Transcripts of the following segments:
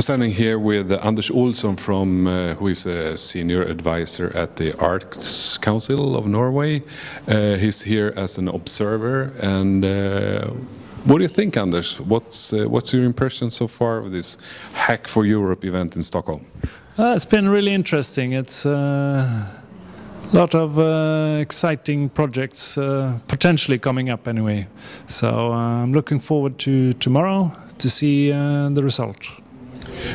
I'm standing here with Anders Olsson, from, uh, who is a senior advisor at the Arts Council of Norway. Uh, he's here as an observer. And uh, what do you think, Anders? What's, uh, what's your impression so far of this Hack for Europe event in Stockholm? Uh, it's been really interesting. It's a uh, lot of exciting projects potentially coming up anyway. So I'm looking forward to tomorrow to see the result.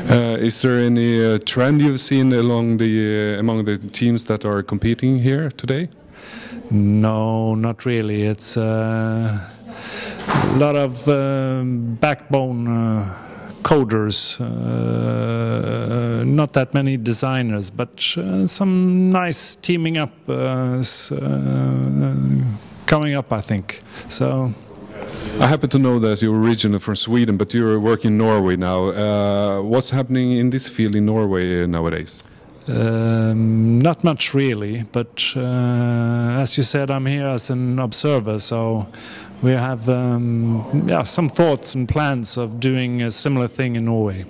Uh, is there any uh, trend you've seen along the uh, among the teams that are competing here today? No, not really. It's uh, a lot of um, backbone uh, coders, uh, not that many designers, but some nice teaming up coming up, I think. So. I happen to know that you're originally from Sweden, but you're working in Norway now. Uh, what's happening in this field in Norway nowadays? Um, not much really, but uh, as you said, I'm here as an observer, so we have um, yeah, some thoughts and plans of doing a similar thing in Norway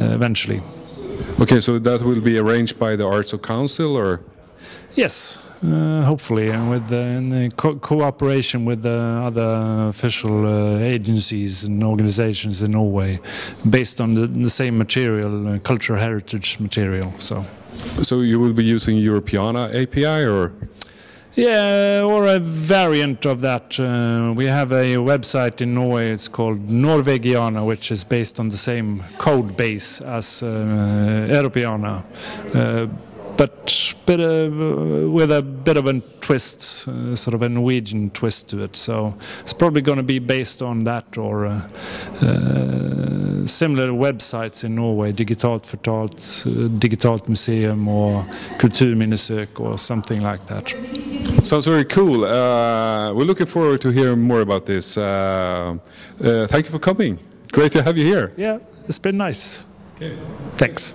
uh, eventually. Okay, so that will be arranged by the Arts Council, or? Yes, hopefully, and with uh, in co cooperation with the other official uh, agencies and organizations in Norway, based on the, the same material, uh, cultural heritage material. So, so you will be using Europeana API, or? Yeah, or a variant of that. Uh, we have a website in Norway. It's called Norvegiana, which is based on the same code base as uh, Europeana. Uh, but bit of, uh, with a bit of a twist, uh, sort of a Norwegian twist to it. So it's probably going to be based on that or uh, uh similar websites in Norway, Digitalt Fortalt, uh, Digitalt Museum or Kulturminnesøk or something like that. Sounds very cool. Uh, we're looking forward to hear more about this. thank you for coming. Great to have you here. Yeah, it's been nice. Okay. Thanks.